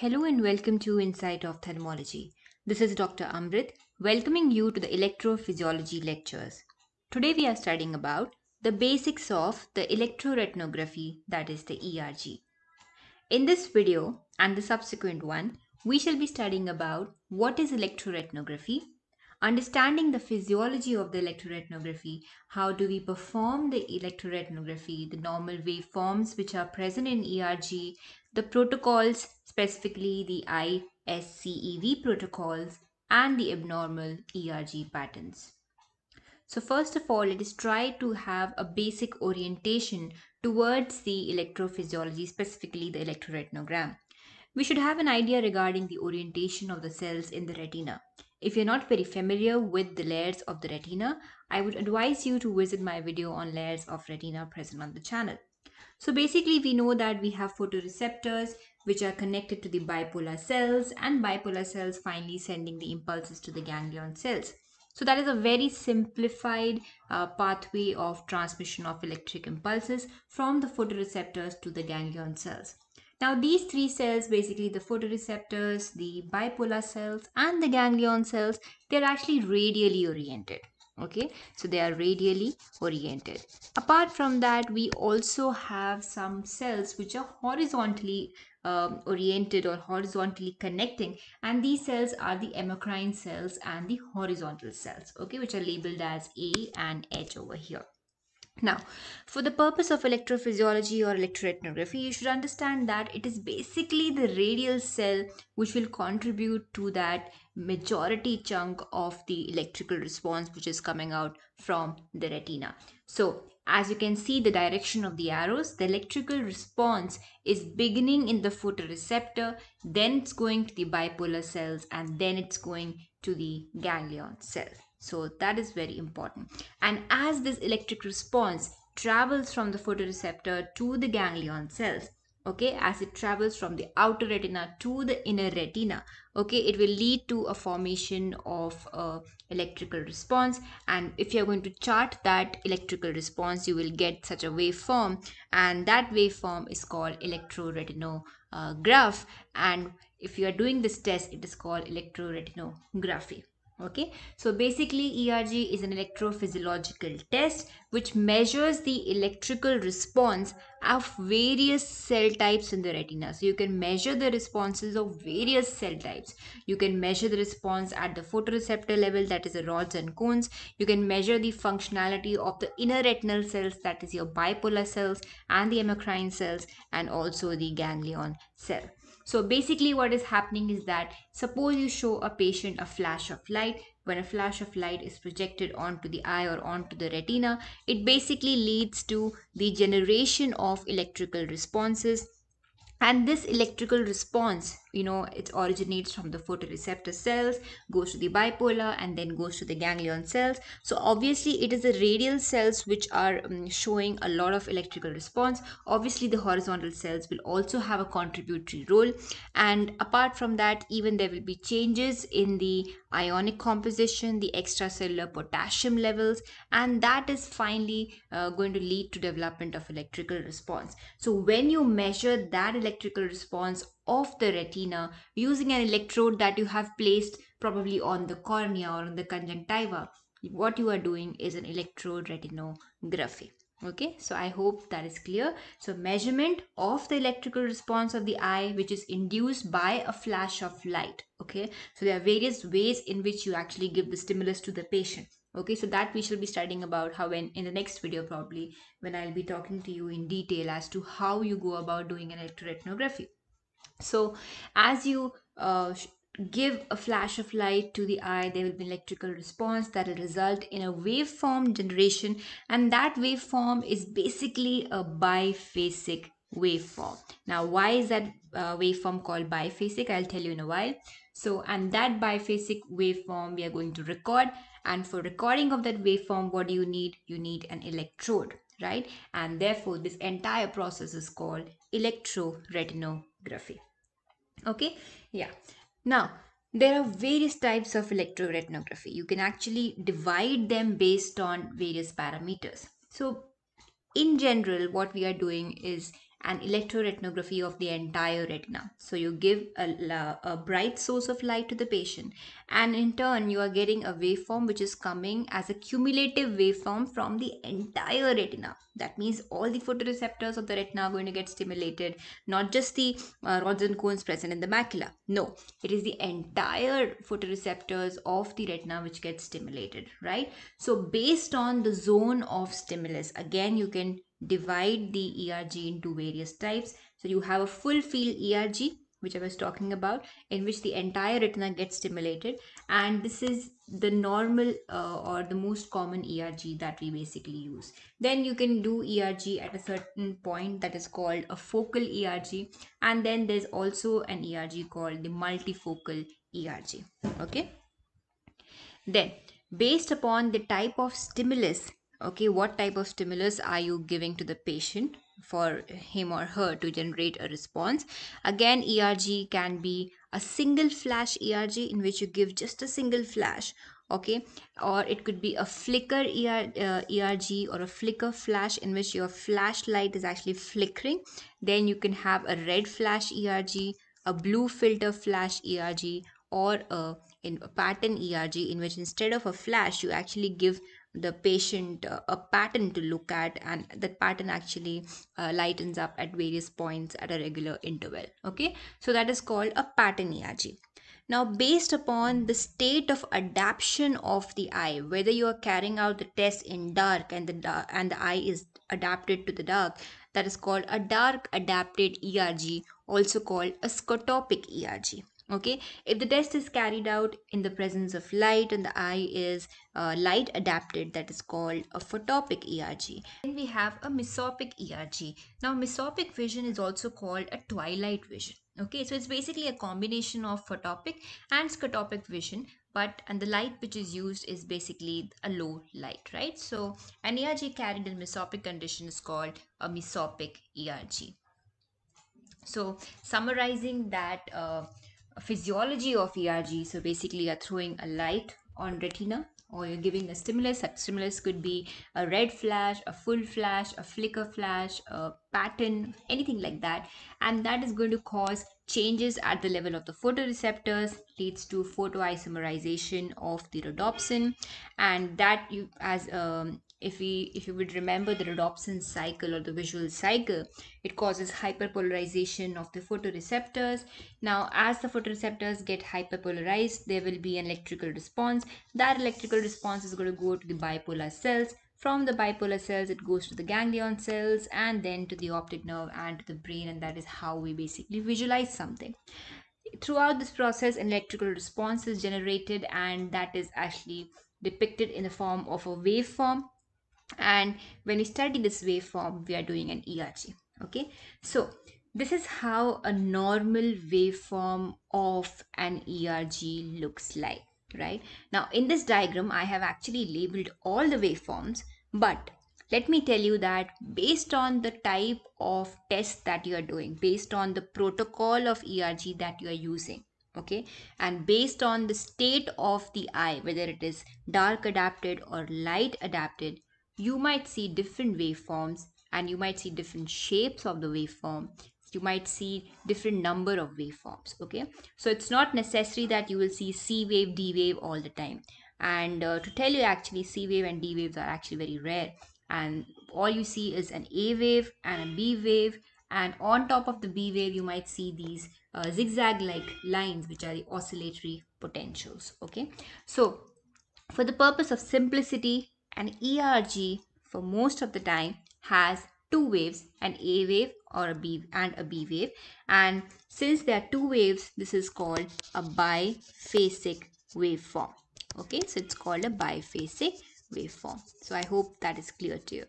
Hello and welcome to Insight Ophthalmology. This is Dr. Amrit welcoming you to the electrophysiology lectures. Today we are studying about the basics of the electroretinography that is the ERG. In this video and the subsequent one, we shall be studying about what is electroretinography, understanding the physiology of the electroretinography, how do we perform the electroretinography, the normal waveforms which are present in ERG, the protocols, specifically the ISCEV protocols, and the abnormal ERG patterns. So first of all, let us try to have a basic orientation towards the electrophysiology, specifically the electroretinogram. We should have an idea regarding the orientation of the cells in the retina. If you're not very familiar with the layers of the retina, I would advise you to visit my video on layers of retina present on the channel. So basically we know that we have photoreceptors which are connected to the bipolar cells and bipolar cells finally sending the impulses to the ganglion cells. So that is a very simplified uh, pathway of transmission of electric impulses from the photoreceptors to the ganglion cells. Now these three cells, basically the photoreceptors, the bipolar cells and the ganglion cells, they're actually radially oriented. Okay, so they are radially oriented. Apart from that, we also have some cells which are horizontally um, oriented or horizontally connecting and these cells are the amacrine cells and the horizontal cells okay which are labeled as A and H over here now, for the purpose of electrophysiology or electroretinography, you should understand that it is basically the radial cell which will contribute to that majority chunk of the electrical response which is coming out from the retina. So, as you can see the direction of the arrows, the electrical response is beginning in the photoreceptor, then it's going to the bipolar cells and then it's going to the ganglion cell. So that is very important. And as this electric response travels from the photoreceptor to the ganglion cells, okay, as it travels from the outer retina to the inner retina, okay, it will lead to a formation of a electrical response. And if you're going to chart that electrical response, you will get such a waveform. And that waveform is called electroretinograph. And if you are doing this test, it is called electroretinography okay? So basically erg is an electrophysiological test which measures the electrical response of various cell types in the retina. So you can measure the responses of various cell types. You can measure the response at the photoreceptor level that is the rods and cones. You can measure the functionality of the inner retinal cells that is your bipolar cells and the amacrine cells and also the ganglion cell so basically what is happening is that suppose you show a patient a flash of light. When a flash of light is projected onto the eye or onto the retina, it basically leads to the generation of electrical responses and this electrical response you know it originates from the photoreceptor cells goes to the bipolar and then goes to the ganglion cells. So obviously it is the radial cells which are um, showing a lot of electrical response. Obviously the horizontal cells will also have a contributory role. And apart from that even there will be changes in the ionic composition the extracellular potassium levels and that is finally uh, going to lead to development of electrical response. So when you measure that electrical response of the retina using an electrode that you have placed probably on the cornea or on the conjunctiva. What you are doing is an electroretinography. Okay? So i hope that is clear. So measurement of the electrical response of the eye which is induced by a flash of light. Okay? So there are various ways in which you actually give the stimulus to the patient. Okay? So that we shall be studying about how in, in the next video probably when i'll be talking to you in detail as to how you go about doing an electroretinography so as you uh, give a flash of light to the eye there will be electrical response that will result in a waveform generation and that waveform is basically a biphasic waveform. Now why is that uh, waveform called biphasic? I'll tell you in a while. So and that biphasic waveform we are going to record and for recording of that waveform what do you need? You need an electrode right? And therefore this entire process is called electroretinography okay? Yeah. Now there are various types of electroretinography. You can actually divide them based on various parameters. So in general what we are doing is an electroretinography of the entire retina. So you give a, a, bright source of light to the patient and in turn you are getting a waveform which is coming as a cumulative waveform from the entire retina. That means all the photoreceptors of the retina are going to get stimulated, not just the uh, rods and cones present in the macula. No, it is the entire photoreceptors of the retina which get stimulated, right? So based on the zone of stimulus, again you can divide the ERG into various types. So you have a full field ERG, which I was talking about, in which the entire retina gets stimulated. And this is the normal uh, or the most common ERG that we basically use. Then you can do ERG at a certain point that is called a focal ERG. And then there's also an ERG called the multifocal ERG. Okay. Then based upon the type of stimulus okay what type of stimulus are you giving to the patient for him or her to generate a response? Again erg can be a single flash erg in which you give just a single flash okay? Or it could be a flicker ER, uh, erg or a flicker flash in which your flashlight is actually flickering. Then you can have a red flash erg a blue filter flash erg or a in a pattern erg in which instead of a flash you actually give the patient uh, a pattern to look at and that pattern actually uh, lightens up at various points at a regular interval okay? So that is called a pattern ERG now based upon the state of adaptation of the eye whether you are carrying out the test in dark and the dark, and the eye is adapted to the dark that is called a dark adapted ERG also called a scotopic ERG okay? If the test is carried out in the presence of light and the eye is uh, light adapted that is called a photopic erg then we have a mesopic erg now mesopic vision is also called a twilight vision. Okay? So it's basically a combination of photopic and scotopic vision but and the light which is used is basically a low light right? So an erg carried in mesopic condition is called a mesopic erg so summarizing that uh, physiology of ERG. So basically you're throwing a light on retina or you're giving a stimulus. That stimulus could be a red flash, a full flash, a flicker flash, a pattern, anything like that. And that is going to cause changes at the level of the photoreceptors, leads to photoisomerization of the rhodopsin. And that you as um, if we if you would remember the rhodopsin cycle or the visual cycle it causes hyperpolarization of the photoreceptors. Now as the photoreceptors get hyperpolarized there will be an electrical response. That electrical response is going to go to the bipolar cells. From the bipolar cells it goes to the ganglion cells and then to the optic nerve and to the brain and that is how we basically visualize something. Throughout this process an electrical response is generated and that is actually depicted in the form of a waveform and when we study this waveform we are doing an ERG okay? So this is how a normal waveform of an ERG looks like right? Now in this diagram I have actually labeled all the waveforms but let me tell you that based on the type of test that you are doing based on the protocol of ERG that you are using okay? And based on the state of the eye whether it is dark adapted or light adapted you might see different waveforms and you might see different shapes of the waveform. You might see different number of waveforms okay? So it's not necessary that you will see c wave d wave all the time. And uh, to tell you actually c wave and d waves are actually very rare. And all you see is an a wave and a b wave. And on top of the b wave you might see these uh, zigzag like lines which are the oscillatory potentials okay? So for the purpose of simplicity an ERG for most of the time has two waves an A wave or a B and a B wave. And since there are two waves this is called a biphasic waveform. Okay so it's called a biphasic waveform. So I hope that is clear to you.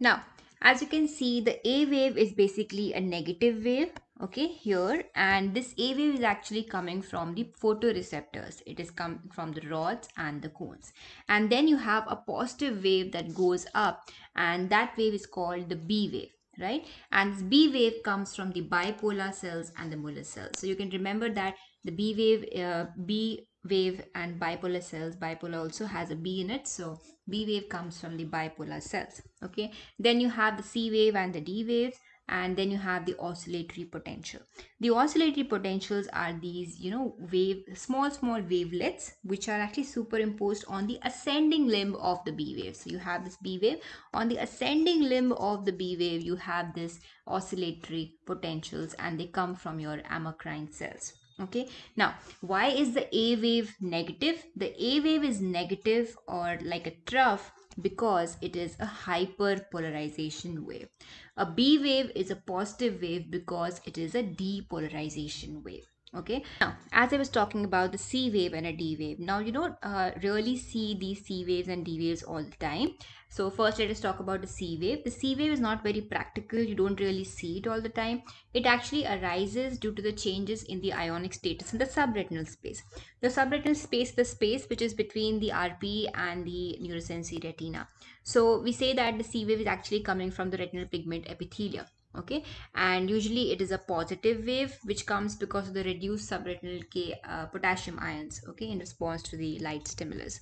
Now as you can see the A wave is basically a negative wave okay here and this A wave is actually coming from the photoreceptors it is coming from the rods and the cones and then you have a positive wave that goes up and that wave is called the B wave right? And this B wave comes from the bipolar cells and the Muller cells. So you can remember that the B wave, uh, B wave and bipolar cells, bipolar also has a B in it. So B wave comes from the bipolar cells, okay? Then you have the C wave and the D waves and then you have the oscillatory potential. The oscillatory potentials are these you know wave small small wavelets which are actually superimposed on the ascending limb of the b wave. So you have this b wave. On the ascending limb of the b wave you have this oscillatory potentials and they come from your amacrine cells. Okay? Now why is the a wave negative? The a wave is negative or like a trough because it is a hyperpolarization wave. A B wave is a positive wave because it is a depolarization wave. Okay? Now as i was talking about the c wave and a d wave now you don't uh, really see these c waves and d waves all the time so first let us talk about the c wave. The c wave is not very practical. You don't really see it all the time. It actually arises due to the changes in the ionic status in the subretinal space. The subretinal space the space which is between the rp and the neurosensory retina. So we say that the c wave is actually coming from the retinal pigment epithelia okay? And usually it is a positive wave which comes because of the reduced subretinal K uh, potassium ions okay in response to the light stimulus.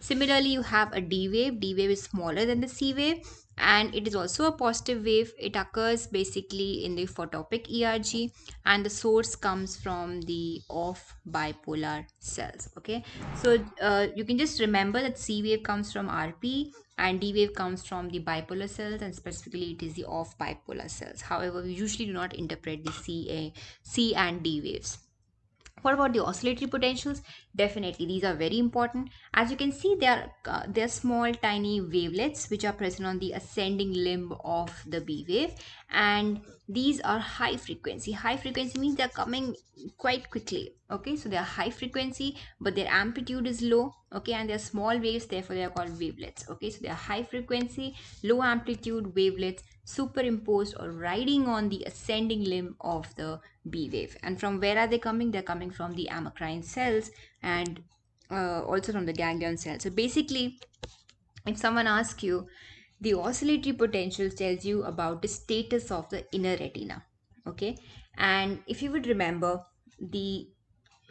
Similarly you have a D wave. D wave is smaller than the C wave and it is also a positive wave it occurs basically in the photopic ERG and the source comes from the off bipolar cells okay so uh, you can just remember that C wave comes from RP and D wave comes from the bipolar cells and specifically it is the off bipolar cells. However, we usually do not interpret the C, C and D waves. What about the oscillatory potentials? Definitely, these are very important. As you can see, they are uh, they are small, tiny wavelets which are present on the ascending limb of the B wave, and these are high frequency. High frequency means they are coming quite quickly. Okay, so they are high frequency, but their amplitude is low. Okay, and they are small waves, therefore they are called wavelets. Okay, so they are high frequency, low amplitude wavelets superimposed or riding on the ascending limb of the B wave. And from where are they coming? They're coming from the amacrine cells and uh, also from the ganglion cells. So basically, if someone asks you, the oscillatory potential tells you about the status of the inner retina. Okay, and if you would remember, the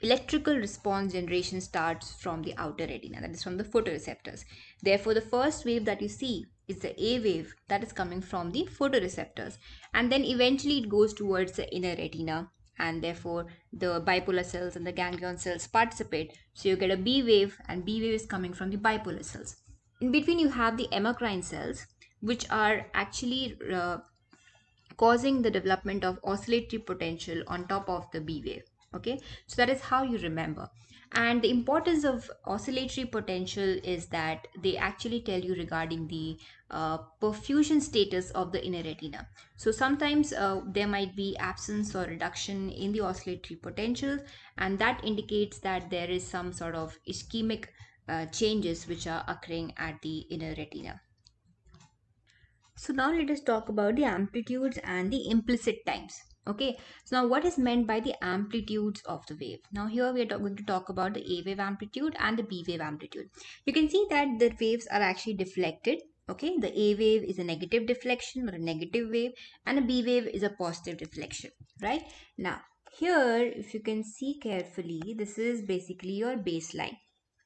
electrical response generation starts from the outer retina, that is from the photoreceptors. Therefore, the first wave that you see is the A wave that is coming from the photoreceptors and then eventually it goes towards the inner retina and therefore the bipolar cells and the ganglion cells participate. So you get a B wave and B wave is coming from the bipolar cells. In between you have the amacrine cells which are actually uh, causing the development of oscillatory potential on top of the B wave. Okay? So that is how you remember and the importance of oscillatory potential is that they actually tell you regarding the uh, perfusion status of the inner retina. So sometimes uh, there might be absence or reduction in the oscillatory potential and that indicates that there is some sort of ischemic uh, changes which are occurring at the inner retina. So now let us talk about the amplitudes and the implicit times okay so now what is meant by the amplitudes of the wave? Now here we are going to talk about the a wave amplitude and the b wave amplitude. You can see that the waves are actually deflected okay? The a wave is a negative deflection or a negative wave and a b wave is a positive deflection right? Now here if you can see carefully this is basically your baseline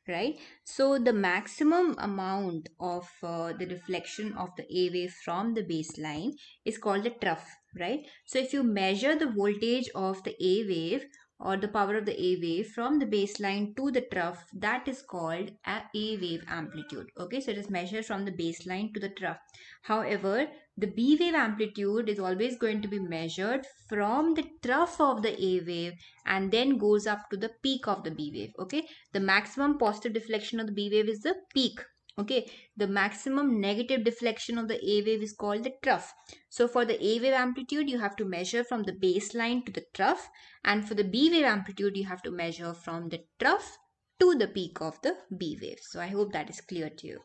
right? So the maximum amount of uh, the deflection of the a wave from the baseline is called the trough right? So if you measure the voltage of the a wave or the power of the A wave from the baseline to the trough that is called a A wave amplitude okay? So it is measured from the baseline to the trough. However the B wave amplitude is always going to be measured from the trough of the A wave and then goes up to the peak of the B wave okay? The maximum positive deflection of the B wave is the peak okay? The maximum negative deflection of the a wave is called the trough. So for the a wave amplitude you have to measure from the baseline to the trough and for the b wave amplitude you have to measure from the trough to the peak of the b wave. So i hope that is clear to you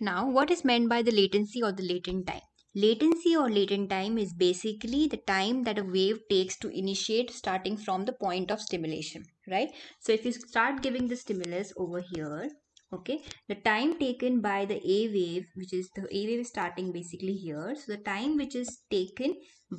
now what is meant by the latency or the latent time Latency or latent time is basically the time that a wave takes to initiate starting from the point of stimulation, right? So if you start giving the stimulus over here, okay the time taken by the a wave which is the a wave starting basically here so the time which is taken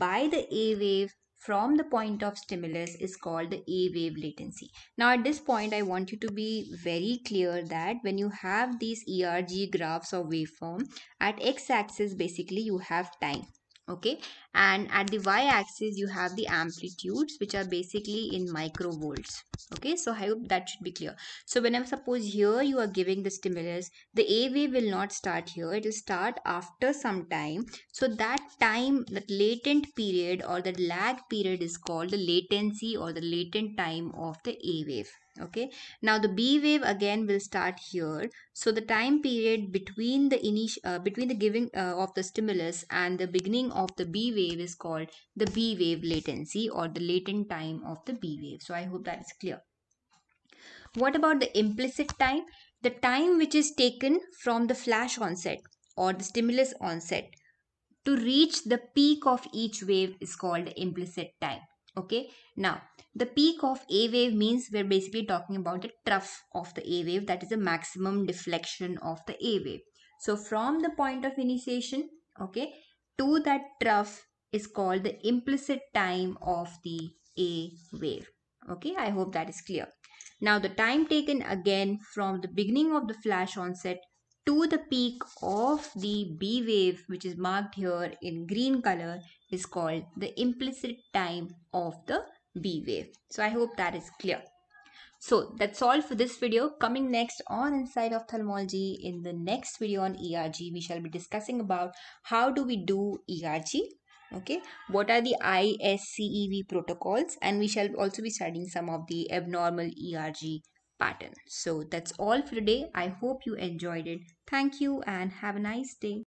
by the a wave from the point of stimulus is called the a wave latency. Now at this point i want you to be very clear that when you have these erg graphs of waveform at x axis basically you have time okay? And at the y-axis you have the amplitudes which are basically in microvolts okay? So i hope that should be clear. So whenever suppose here you are giving the stimulus the a wave will not start here. It will start after some time. So that time that latent period or the lag period is called the latency or the latent time of the a wave okay. Now the b wave again will start here. So the time period between the initial uh, between the giving uh, of the stimulus and the beginning of the b wave is called the b wave latency or the latent time of the b wave. So i hope that is clear. What about the implicit time? The time which is taken from the flash onset or the stimulus onset to reach the peak of each wave is called implicit time. Okay. Now the peak of a wave means we're basically talking about the trough of the a wave that is the maximum deflection of the a wave. So from the point of initiation okay to that trough is called the implicit time of the a wave. Okay i hope that is clear. Now the time taken again from the beginning of the flash onset to the peak of the B wave which is marked here in green color is called the implicit time of the B wave. So I hope that is clear. So that's all for this video. Coming next on Insight of Ophthalmology in the next video on ERG, we shall be discussing about how do we do ERG okay what are the ISCEV protocols and we shall also be studying some of the abnormal ERG pattern. So that's all for today. I hope you enjoyed it. Thank you and have a nice day.